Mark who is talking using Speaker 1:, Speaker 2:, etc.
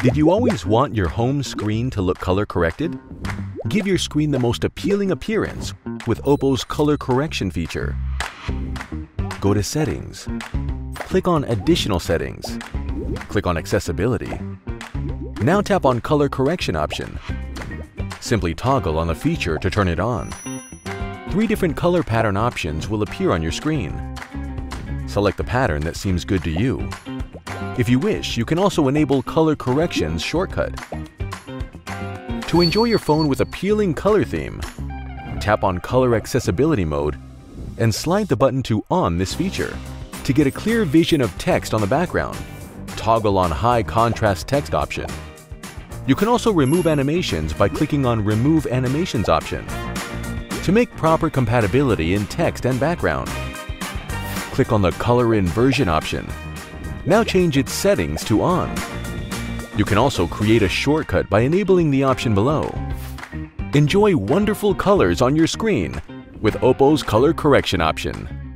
Speaker 1: Did you always want your home screen to look color corrected? Give your screen the most appealing appearance with Oppo's color correction feature. Go to Settings. Click on Additional Settings. Click on Accessibility. Now tap on Color Correction option. Simply toggle on the feature to turn it on. Three different color pattern options will appear on your screen. Select the pattern that seems good to you. If you wish, you can also enable Color Corrections shortcut. To enjoy your phone with appealing color theme, tap on Color Accessibility mode and slide the button to On this feature. To get a clear vision of text on the background, toggle on High Contrast Text option. You can also remove animations by clicking on Remove Animations option. To make proper compatibility in text and background, click on the Color Inversion option now change its settings to on. You can also create a shortcut by enabling the option below. Enjoy wonderful colors on your screen with Oppo's color correction option.